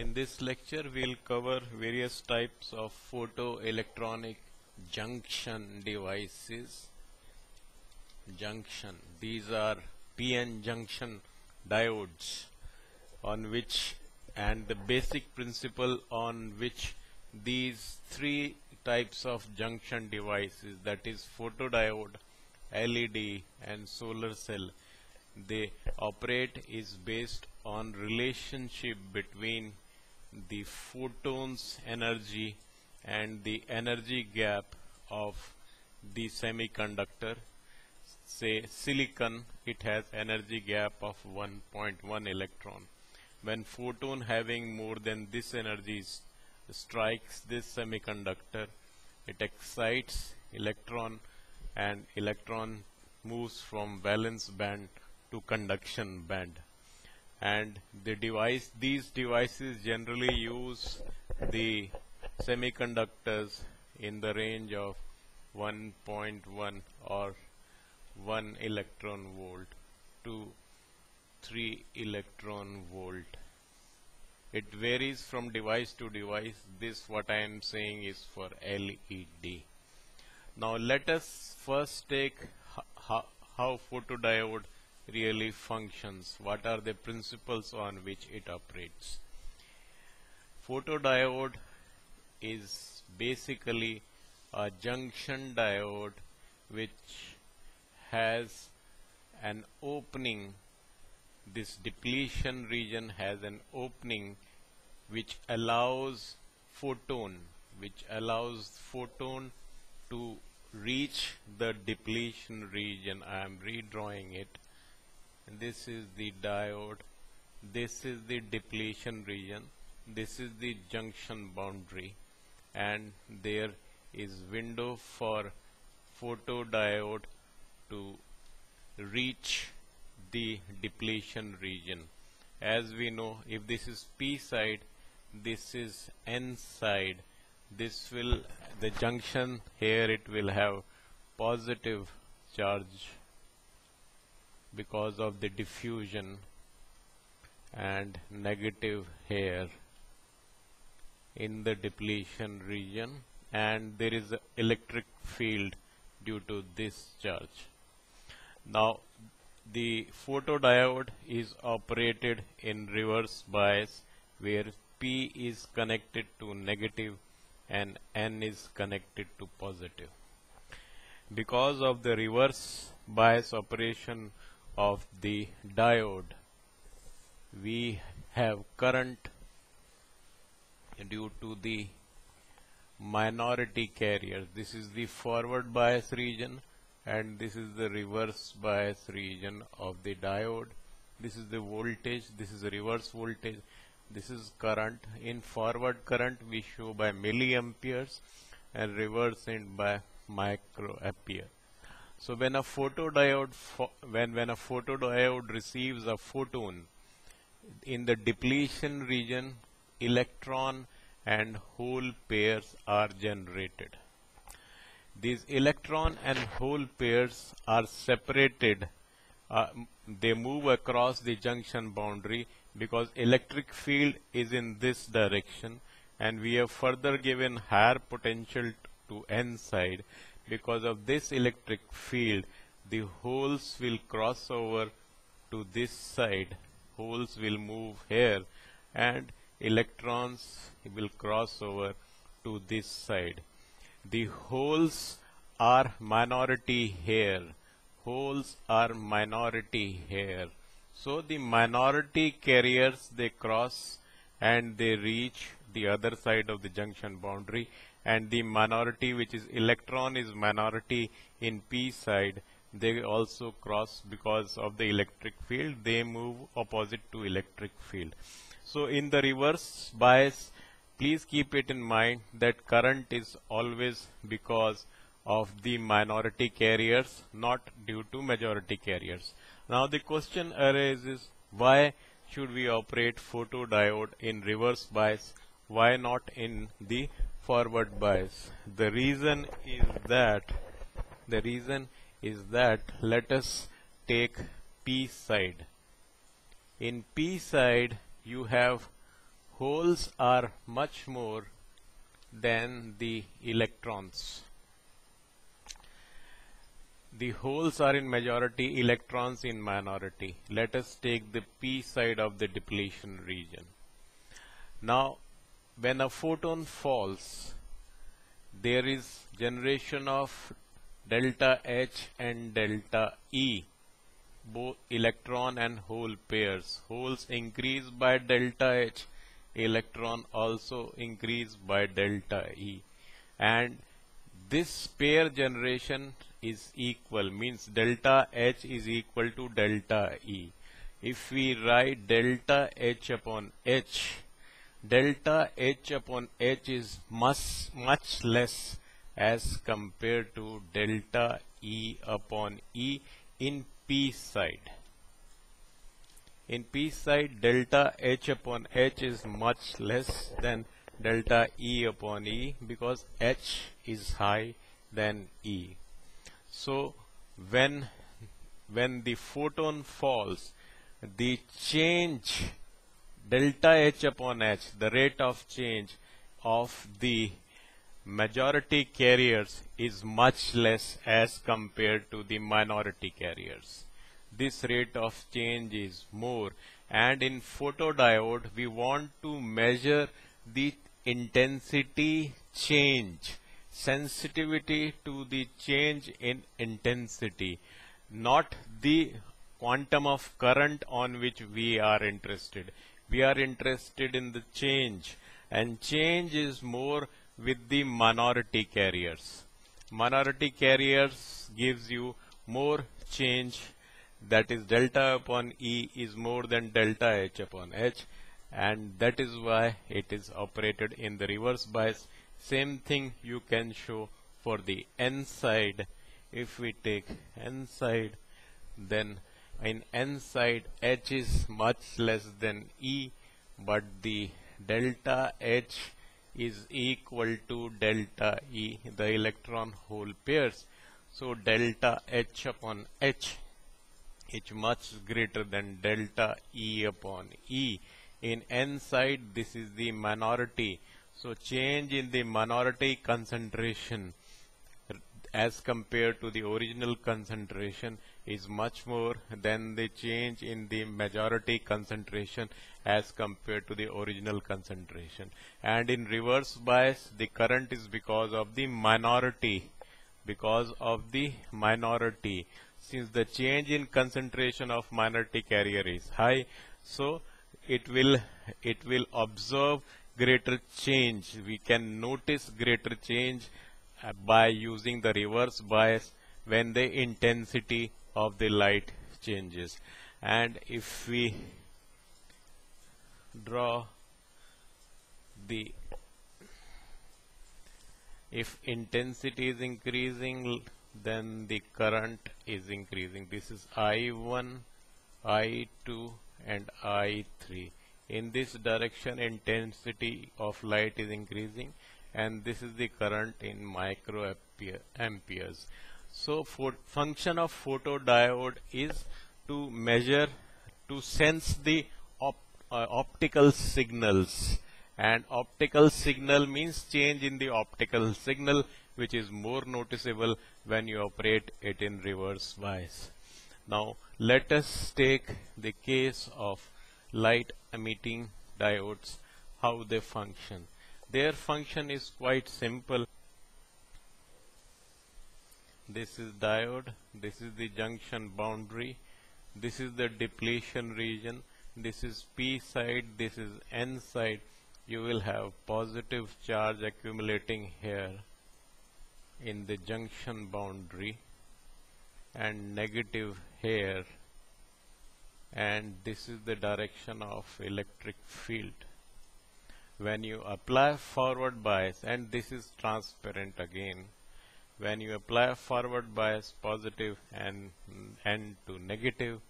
In this lecture we'll cover various types of photoelectronic junction devices. Junction. These are PN junction diodes on which and the basic principle on which these three types of junction devices that is photodiode, LED and solar cell they operate is based on relationship between the photons energy and the energy gap of the semiconductor. Say silicon it has energy gap of 1.1 electron. When photon having more than this energy strikes this semiconductor it excites electron and electron moves from valence band to conduction band and the device these devices generally use the semiconductors in the range of 1.1 or 1 electron volt to 3 electron volt. It varies from device to device. This what I am saying is for LED now let us first take how photodiode really functions what are the principles on which it operates. Photodiode is basically a junction diode which has an opening this depletion region has an opening which allows photon which allows photon to reach the depletion region. I am redrawing it this is the diode. This is the depletion region. This is the junction boundary. And there is window for photodiode to reach the depletion region. As we know if this is p side this is n side. This will the junction here it will have positive charge because of the diffusion and negative here in the depletion region and there is a electric field due to this charge. Now the photodiode is operated in reverse bias where P is connected to negative and N is connected to positive. Because of the reverse bias operation of the diode. We have current due to the minority carrier this is the forward bias region and this is the reverse bias region of the diode. This is the voltage this is the reverse voltage. This is current. In forward current we show by milliamperes and reverse in by microampere so when a photodiode when when a photodiode receives a photon in the depletion region electron and hole pairs are generated. These electron and hole pairs are separated uh, they move across the junction boundary because electric field is in this direction and we have further given higher potential to n side because of this electric field the holes will cross over to this side. Holes will move here and electrons will cross over to this side. The holes are minority here. Holes are minority here. So the minority carriers they cross and they reach the other side of the junction boundary and the minority which is electron is minority in p side. They also cross because of the electric field. They move opposite to electric field. So in the reverse bias please keep it in mind that current is always because of the minority carriers not due to majority carriers. Now the question arises why should we operate photodiode in reverse bias? Why not in the forward bias the reason is that the reason is that let us take P side in P side you have holes are much more than the electrons. The holes are in majority, electrons in minority. Let us take the p side of the depletion region. Now, when a photon falls, there is generation of delta H and delta E, both electron and hole pairs. Holes increase by delta H, electron also increase by delta E. And this pair generation is equal, means delta H is equal to delta E. If we write delta H upon H, delta H upon H is much, much less as compared to delta E upon E in P side. In P side, delta H upon H is much less than delta E upon E because H is high than E. So when when the photon falls, the change delta H upon H, the rate of change of the majority carriers is much less as compared to the minority carriers. This rate of change is more and in photodiode we want to measure the intensity change sensitivity to the change in intensity, not the quantum of current on which we are interested. We are interested in the change and change is more with the minority carriers. Minority carriers gives you more change that is delta upon E is more than delta H upon H and that is why it is operated in the reverse bias same thing you can show for the n side. If we take n side, then in n side h is much less than e, but the delta h is equal to delta e, the electron hole pairs. So delta h upon h is much greater than delta e upon e. In n side, this is the minority so change in the minority concentration as compared to the original concentration is much more than the change in the majority concentration as compared to the original concentration. And in reverse bias, the current is because of the minority, because of the minority. Since the change in concentration of minority carrier is high, so it will, it will observe greater change. We can notice greater change uh, by using the reverse bias when the intensity of the light changes. And if we draw the if intensity is increasing then the current is increasing this is I1 I2 and I3 in this direction intensity of light is increasing and this is the current in micro amperes. So for function of photodiode is to measure to sense the op uh, optical signals and optical signal means change in the optical signal which is more noticeable when you operate it in reverse bias. Now let us take the case of light emitting diodes, how they function. Their function is quite simple. This is diode, this is the junction boundary, this is the depletion region, this is P side, this is N side. You will have positive charge accumulating here in the junction boundary and negative here. And this is the direction of electric field. When you apply forward bias and this is transparent again when you apply forward bias positive and and to negative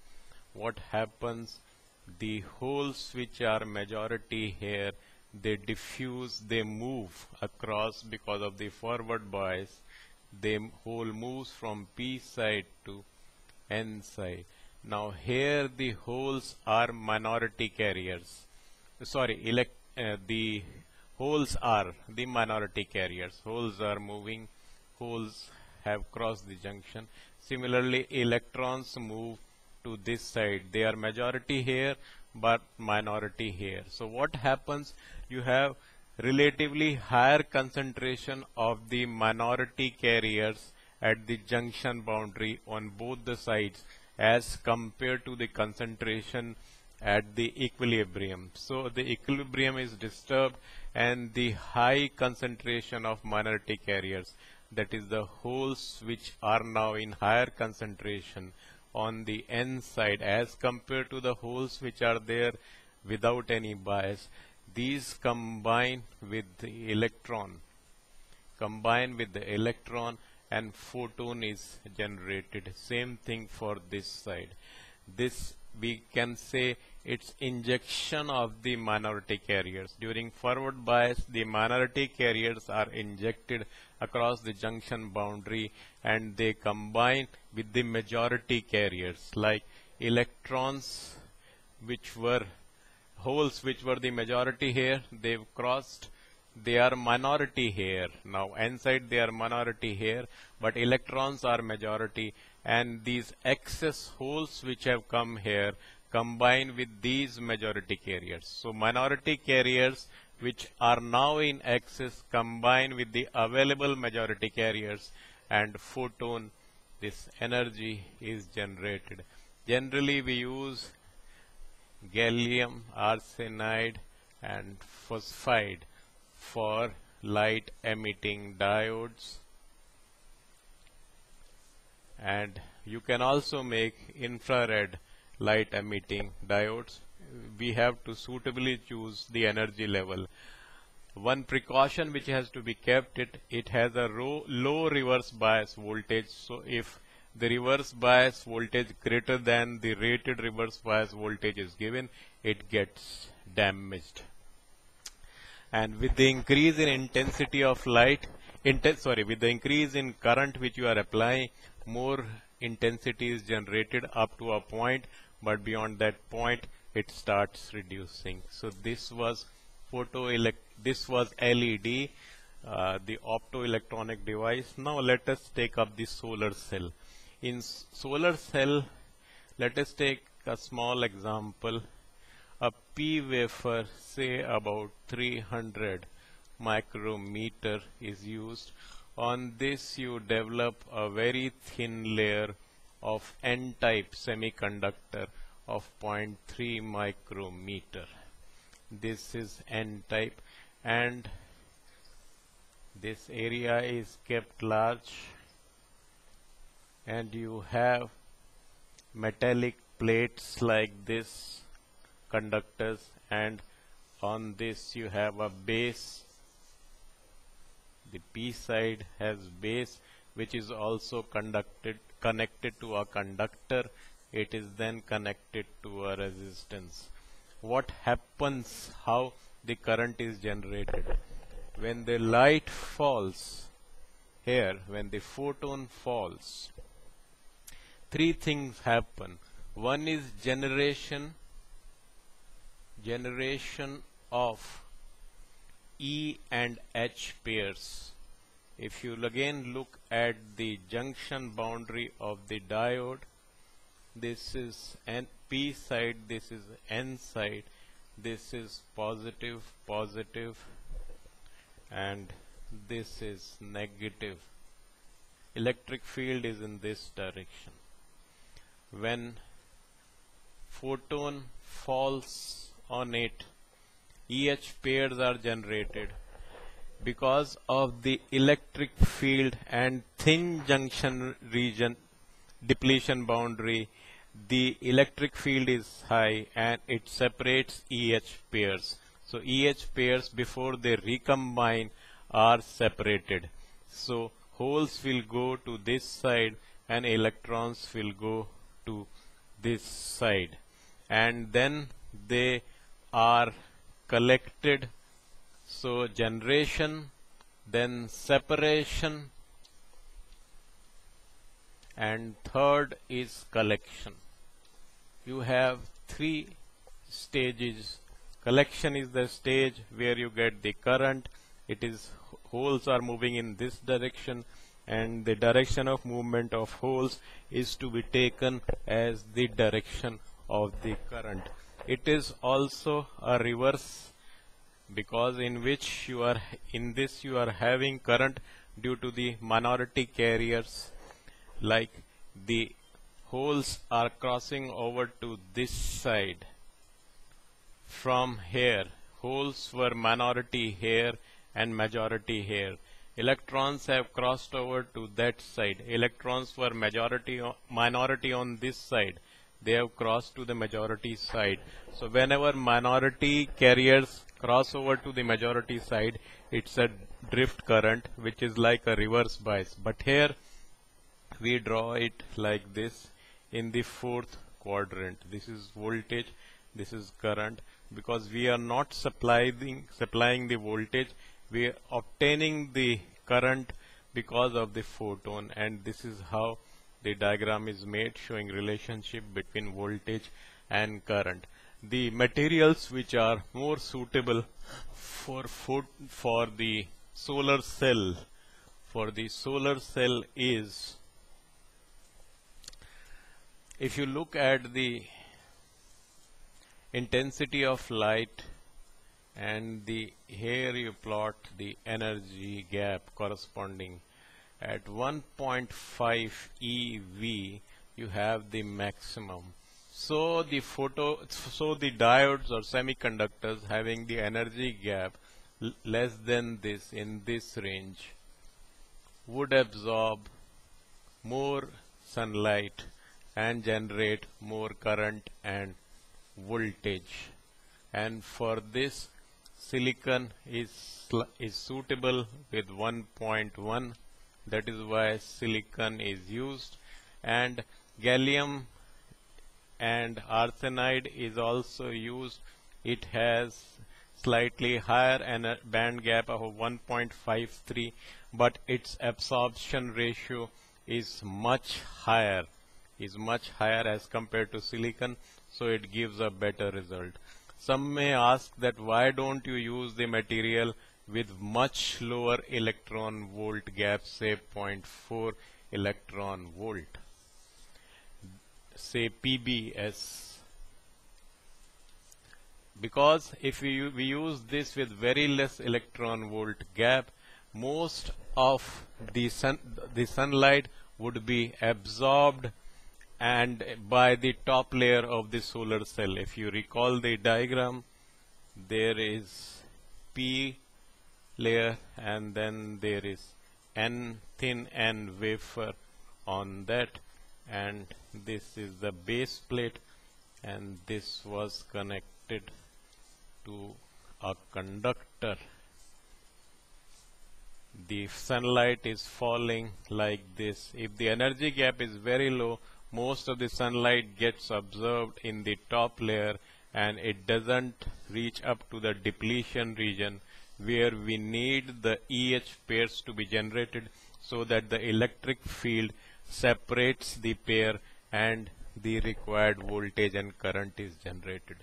what happens the holes which are majority here they diffuse they move across because of the forward bias the hole moves from p side to n side now here the holes are minority carriers. Sorry, elect uh, the holes are the minority carriers. Holes are moving, holes have crossed the junction. Similarly, electrons move to this side. They are majority here, but minority here. So what happens? You have relatively higher concentration of the minority carriers at the junction boundary on both the sides as compared to the concentration at the equilibrium. So the equilibrium is disturbed and the high concentration of minority carriers that is the holes which are now in higher concentration on the n side as compared to the holes which are there without any bias these combine with the electron combine with the electron and photon is generated. Same thing for this side. This we can say it's injection of the minority carriers. During forward bias the minority carriers are injected across the junction boundary and they combine with the majority carriers like electrons which were holes which were the majority here they've crossed they are minority here. Now inside they are minority here but electrons are majority. And these excess holes which have come here combine with these majority carriers. So minority carriers which are now in excess combine with the available majority carriers and photon this energy is generated. Generally we use gallium arsenide and phosphide for light emitting diodes. And you can also make infrared light emitting diodes we have to suitably choose the energy level one precaution which has to be kept it it has a low reverse bias voltage so if the reverse bias voltage greater than the rated reverse bias voltage is given, it gets damaged. And with the increase in intensity of light, sorry, with the increase in current which you are applying, more intensity is generated up to a point, but beyond that point, it starts reducing. So this was photo this was LED, uh, the optoelectronic device. Now let us take up the solar cell in solar cell let us take a small example a p wafer say about 300 micrometer is used on this you develop a very thin layer of n-type semiconductor of 0.3 micrometer. This is n-type and this area is kept large and you have metallic plates like this conductors and on this you have a base. The p side has base which is also conducted connected to a conductor it is then connected to a resistance what happens how the current is generated when the light falls here when the photon falls three things happen. One is generation, generation of E and H pairs. If you again look at the junction boundary of the diode, this is N P side, this is N side, this is positive, positive, and this is negative. Electric field is in this direction when photon falls on it EH pairs are generated because of the electric field and thin junction region depletion boundary the electric field is high and it separates EH pairs. So EH pairs before they recombine are separated. So holes will go to this side and electrons will go to this side. And then they are collected so generation then separation and third is collection. You have three stages. Collection is the stage where you get the current. It is holes are moving in this direction and the direction of movement of holes is to be taken as the direction of the current. It is also a reverse because in which you are in this you are having current due to the minority carriers like the holes are crossing over to this side. From here holes were minority here and majority here. Electrons have crossed over to that side. Electrons were majority minority on this side they have crossed to the majority side. So whenever minority carriers cross over to the majority side it's a drift current which is like a reverse bias. But here we draw it like this in the fourth quadrant. This is voltage this is current. Because we are not supplying supplying the voltage we are obtaining the current because of the photon. And this is how the diagram is made showing relationship between voltage and current. The materials which are more suitable for for the solar cell for the solar cell is if you look at the intensity of light and the here you plot the energy gap corresponding at 1.5 EV you have the maximum. So the photo so the diodes or semiconductors having the energy gap less than this in this range would absorb more sunlight and generate more current and voltage. And for this silicon is is suitable with 1.1 that is why silicon is used and gallium and arsenide is also used it has slightly higher band gap of 1.53 but its absorption ratio is much higher is much higher as compared to silicon so it gives a better result. Some may ask that why don't you use the material with much lower electron volt gap say 0.4 electron volt say PBS because if we, we use this with very less electron volt gap most of the sun the sunlight would be absorbed and by the top layer of the solar cell. If you recall the diagram, there is P layer and then there is N thin N wafer on that and this is the base plate and this was connected to a conductor. The sunlight is falling like this. If the energy gap is very low most of the sunlight gets absorbed in the top layer and it doesn't reach up to the depletion region where we need the EH pairs to be generated so that the electric field separates the pair and the required voltage and current is generated.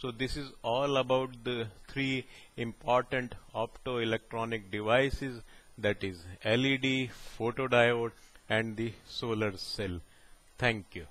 So this is all about the three important optoelectronic devices that is LED, photodiode and the solar cell. Thank you.